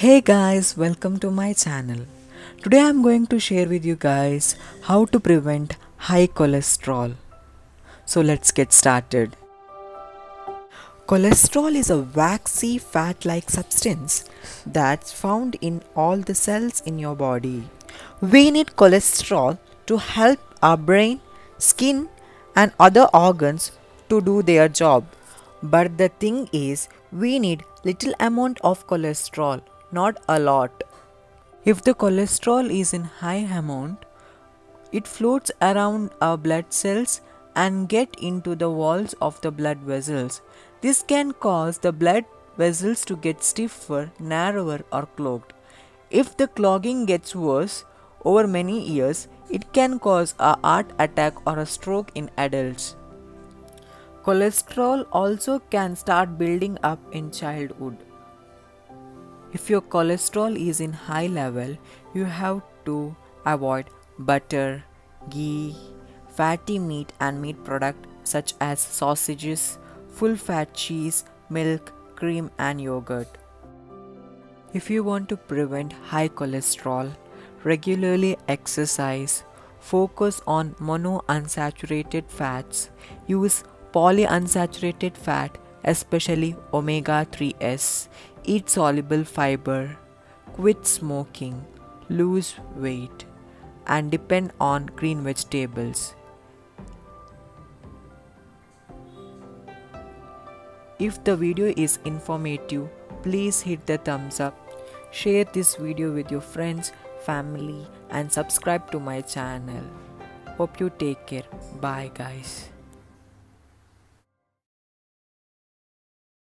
Hey guys, welcome to my channel. Today I'm going to share with you guys how to prevent high cholesterol. So let's get started. Cholesterol is a waxy fat like substance that's found in all the cells in your body. We need cholesterol to help our brain, skin, and other organs to do their job. But the thing is, we need little amount of cholesterol, not a lot. If the cholesterol is in high amount, it floats around our blood cells and get into the walls of the blood vessels. This can cause the blood vessels to get stiffer, narrower or clogged. If the clogging gets worse over many years, it can cause a heart attack or a stroke in adults. Cholesterol also can start building up in childhood. If your cholesterol is in high level, you have to avoid butter, ghee, fatty meat and meat products such as sausages, full fat cheese, milk, cream and yogurt. If you want to prevent high cholesterol, regularly exercise, focus on monounsaturated fats, use polyunsaturated fat, especially omega 3s, eat soluble fiber, quit smoking, lose weight, and depend on green vegetables. If the video is informative, please hit the thumbs up. Share this video with your friends, family, and subscribe to my channel. Hope you take care. Bye, guys.